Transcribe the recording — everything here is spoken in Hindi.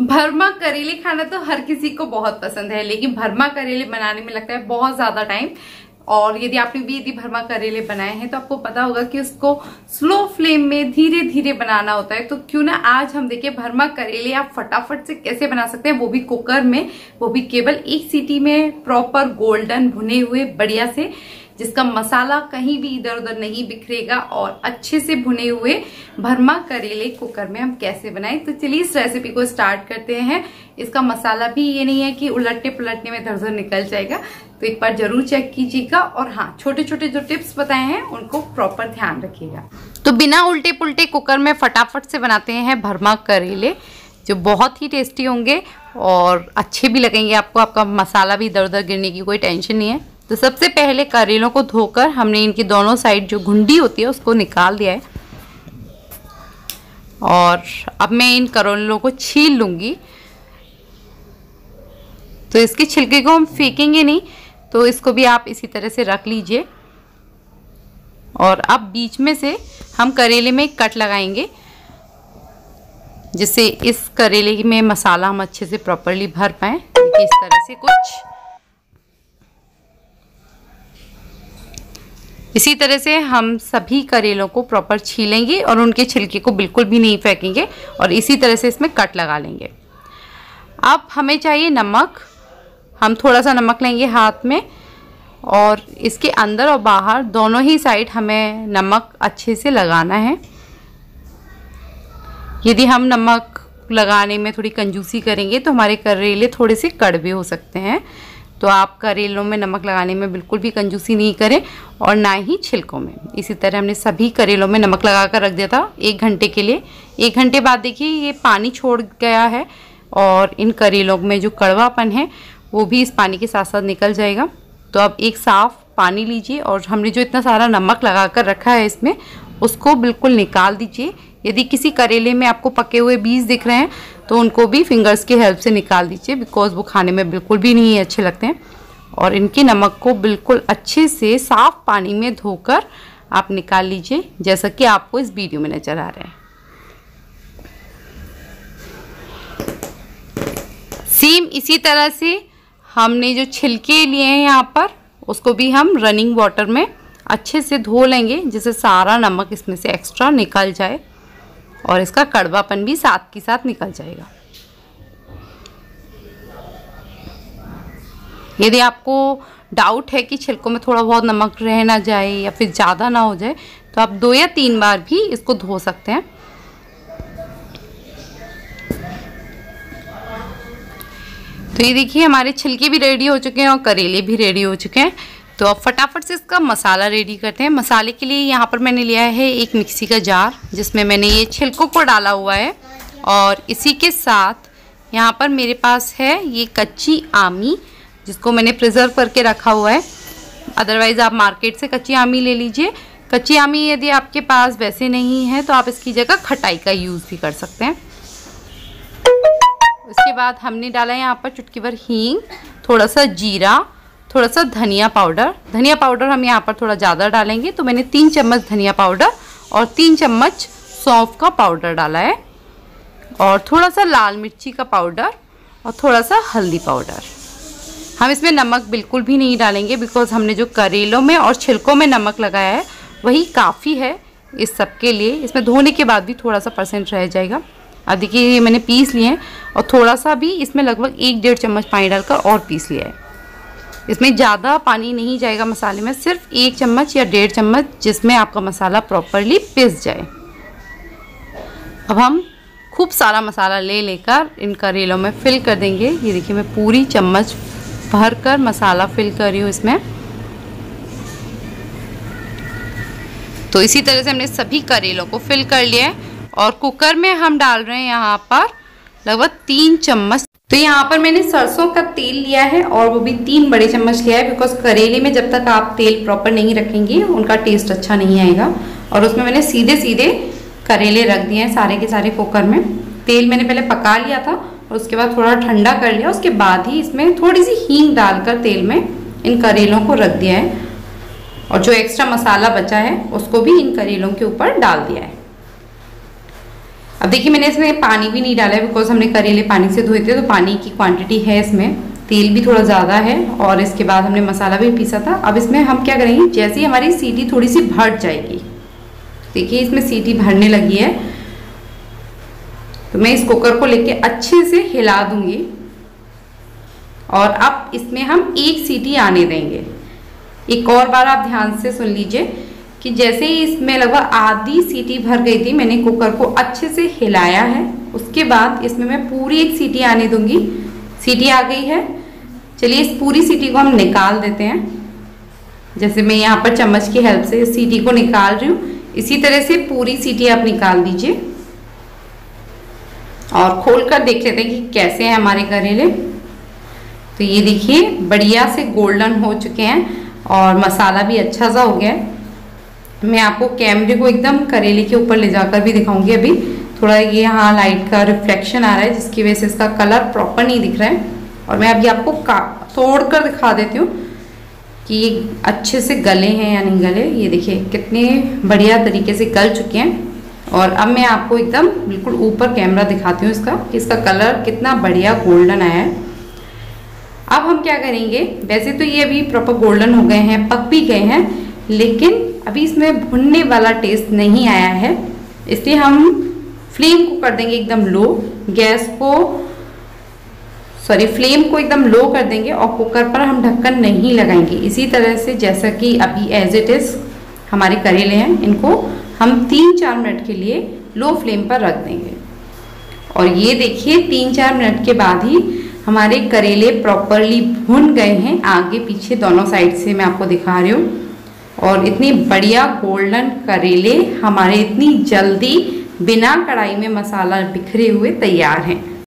भरमा करेले खाना तो हर किसी को बहुत पसंद है, लेकिन भरमा करेले बनाने में लगता है बहुत ज़्यादा टाइम। और यदि आपने भी यदि भरमा करेले बनाए हैं तो आपको पता होगा कि उसको स्लो फ्लेम में धीरे धीरे बनाना होता है। तो क्यों ना आज हम देखिए भरमा करेले आप फटाफट से कैसे बना सकते हैं, वो भी कुकर में, वो भी केवल एक सीटी में प्रॉपर गोल्डन भुने हुए, बढ़िया से। जिसका मसाला कहीं भी इधर उधर नहीं बिखरेगा और अच्छे से भुने हुए भरमा करेले कुकर में हम कैसे बनाएँ? तो चलिए इस रेसिपी को स्टार्ट करते हैं। इसका मसाला भी ये नहीं है कि उलटने पलटने में इधर उधर निकल जाएगा। तो एक बार ज़रूर चेक कीजिएगा और हाँ छोटे छोटे जो टिप्स बताए हैं, उनको प्रॉपर ध्यान रखिएगा। तो बिना उल्टे पुलटे कुकर में फटाफट से बनाते हैं भरमा करेले, जो बहुत ही टेस्टी होंगे और अच्छे भी लगेंगे आपको। आपका मसाला भी इधर उधर गिरने की कोई टेंशन नहीं है। तो सबसे पहले करेलों को धोकर हमने इनकी दोनों साइड जो घुंडी होती है, उसको निकाल दिया है। और अब मैं इन करेलों को छील लूँगी। तो इसके छिलके को हम फेंकेंगे नहीं तो इसको भी आप इसी तरह से रख लीजिए। और अब बीच में से हम करेले में कट लगाएँगे, जिससे इस करेले में मसाला हम अच्छे से प्रॉपरली भर पाएँ इस तरह से कुछ इसी तरह से हम सभी करेलों को प्रॉपर छीलेंगे और उनके छिलके को बिल्कुल भी नहीं फेंकेंगे और इसी तरह से इसमें कट लगा लेंगे। अब हमें चाहिए नमक। हम थोड़ा सा नमक लेंगे हाथ में और इसके अंदर और बाहर दोनों ही साइड हमें नमक अच्छे से लगाना है। यदि हम नमक लगाने में थोड़ी कंजूसी करेंगे तो हमारे करेले थोड़े से कड़वे हो सकते हैं। तो आप करेलों में नमक लगाने में बिल्कुल भी कंजूसी नहीं करें और ना ही छिलकों में। इसी तरह हमने सभी करेलों में नमक लगा कर रख दिया था एक घंटे के लिए। एक घंटे बाद देखिए, ये पानी छोड़ गया है और इन करेलों में जो कड़वापन है, वो भी इस पानी के साथ साथ निकल जाएगा। तो अब एक साफ़ पानी लीजिए और हमने जो इतना सारा नमक लगा कर रखा है इसमें उसको बिल्कुल निकाल दीजिए। यदि किसी करेले में आपको पके हुए बीज दिख रहे हैं तो उनको भी फिंगर्स की हेल्प से निकाल दीजिए बिकॉज़ वो खाने में बिल्कुल भी नहीं अच्छे लगते हैं। और इनके नमक को बिल्कुल अच्छे से साफ़ पानी में धोकर आप निकाल लीजिए, जैसा कि आपको इस वीडियो में नज़र आ रहा है। सेम इसी तरह से हमने जो छिलके लिए हैं यहाँ पर, उसको भी हम रनिंग वाटर में अच्छे से धो लेंगे, जिससे सारा नमक इसमें से एक्स्ट्रा निकल जाए और इसका कड़वापन भी साथ के साथ निकल जाएगा। यदि आपको डाउट है कि छिलकों में थोड़ा बहुत नमक रह ना जाए या फिर ज़्यादा ना हो जाए तो आप दो या तीन बार भी इसको धो सकते हैं। तो ये देखिए, हमारे छिलके भी रेडी हो चुके हैं और करेले भी रेडी हो चुके हैं। तो अब फटाफट से इसका मसाला रेडी करते हैं। मसाले के लिए यहाँ पर मैंने लिया है एक मिक्सी का जार, जिसमें मैंने ये छिलकों को डाला हुआ है। और इसी के साथ यहाँ पर मेरे पास है ये कच्ची आमी, जिसको मैंने प्रिजर्व करके रखा हुआ है। अदरवाइज़ आप मार्केट से कच्ची आमी ले लीजिए। कच्ची आमी यदि आपके पास वैसे नहीं है तो आप इसकी जगह खटाई का यूज़ भी कर सकते हैं। उसके बाद हमने डाला है यहाँ पर चुटकी भर हींग, थोड़ा सा जीरा थोड़ा सा धनिया पाउडर। धनिया पाउडर हम यहाँ पर थोड़ा ज़्यादा डालेंगे तो मैंने तीन चम्मच धनिया पाउडर और तीन चम्मच सौंफ का पाउडर डाला है और थोड़ा सा लाल मिर्ची का पाउडर और थोड़ा सा हल्दी पाउडर। हम इसमें नमक बिल्कुल भी नहीं डालेंगे बिकॉज़ हमने जो करेलों में और छिलकों में नमक लगाया है, वही काफ़ी है इस सब के लिए। इसमें धोने के बाद भी थोड़ा सा परसेंट रह जाएगा। अब देखिए, ये मैंने पीस लिए हैं और थोड़ा सा भी इसमें लगभग एक डेढ़ चम्मच पानी डालकर और पीस लिया है। इसमें ज़्यादा पानी नहीं जाएगा मसाले में, सिर्फ़ एक चम्मच या डेढ़ चम्मच जिसमें आपका मसाला प्रॉपरली पिस जाए। अब हम खूब सारा मसाला ले लेकर इन करेलों में फिल कर देंगे। ये देखिए, मैं पूरी चम्मच भर कर मसाला फिल कर रही हूँ इसमें। तो इसी तरह से हमने सभी करेलों को फिल कर लिया है। और कुकर में हम डाल रहे हैं यहाँ पर लगभग तीन चम्मच तो यहाँ पर मैंने सरसों का तेल लिया है और वो भी तीन बड़े चम्मच लिया है बिकॉज़ करेले में जब तक आप तेल प्रॉपर नहीं रखेंगे, उनका टेस्ट अच्छा नहीं आएगा। और उसमें मैंने सीधे सीधे करेले रख दिए हैं सारे के सारे कुकर में। तेल मैंने पहले पका लिया था, और उसके बाद थोड़ा ठंडा कर लिया, उसके बाद ही इसमें थोड़ी सी हींग डालकर तेल में इन करेलों को रख दिया है। और जो एक्स्ट्रा मसाला बचा है, उसको भी इन करेलों के ऊपर डाल दिया है। अब देखिए, मैंने इसमें पानी भी नहीं डाला है बिकॉज़ हमने करेले पानी से धोए थे तो पानी की क्वांटिटी है इसमें। तेल भी थोड़ा ज़्यादा है और इसके बाद हमने मसाला भी पीसा था। अब इसमें हम क्या करेंगे, जैसे ही हमारी सीटी थोड़ी सी भर जाएगी, देखिए इसमें सीटी भरने लगी है तो मैं इस कुकर को लेके अच्छे से हिला दूँगी और अब इसमें हम एक सीटी आने देंगे। एक और बार आप ध्यान से सुन लीजिए कि जैसे ही इसमें लगभग आधी सीटी भर गई थी, मैंने कुकर को अच्छे से हिलाया है। उसके बाद इसमें मैं पूरी एक सीटी आने दूँगी। सीटी आ गई है। चलिए इस पूरी सीटी को हम निकाल देते हैं। जैसे मैं यहाँ पर चम्मच की हेल्प से सीटी को निकाल रही हूँ। इसी तरह से पूरी सीटी आप निकाल दीजिए। और खोल कर देख लेते हैं कि कैसे हैं हमारे करेले। तो ये देखिए, बढ़िया से गोल्डन हो चुके हैं और मसाला भी अच्छा सा हो गया है। मैं आपको कैमरे को एकदम करेले के ऊपर ले जाकर भी दिखाऊँगी अभी। थोड़ा ये यहाँ लाइट का रिफ्लेक्शन आ रहा है, जिसकी वजह से इसका कलर प्रॉपर नहीं दिख रहा है। और मैं अभी आपको का तोड़ कर दिखा देती हूँ कि ये अच्छे से गले हैं या नहीं गले। ये देखिए, कितने बढ़िया तरीके से गल चुके हैं। और अब मैं आपको एकदम बिल्कुल ऊपर कैमरा दिखाती हूँ इसका, कि इसका कलर कितना बढ़िया गोल्डन आया है। अब हम क्या करेंगे? वैसे तो ये अभी प्रॉपर गोल्डन हो गए हैं, पक भी गए हैं, लेकिन अभी इसमें भुनने वाला टेस्ट नहीं आया है। इसलिए हम फ्लेम को कर देंगे एकदम लो गैस को सॉरी फ्लेम को एकदम लो कर देंगे और कुकर पर हम ढक्कन नहीं लगाएँगे। इसी तरह से जैसा कि अभी एज इट इज़ हमारे करेले हैं, इनको हम तीन चार मिनट के लिए लो फ्लेम पर रख देंगे। और ये देखिए, तीन चार मिनट के बाद ही हमारे करेले प्रॉपरली भुन गए हैं। आगे पीछे दोनों साइड से मैं आपको दिखा रही हूँ। और इतनी बढ़िया गोल्डन करेले हमारे इतनी जल्दी बिना कढ़ाई में मसाला बिखरे हुए तैयार हैं।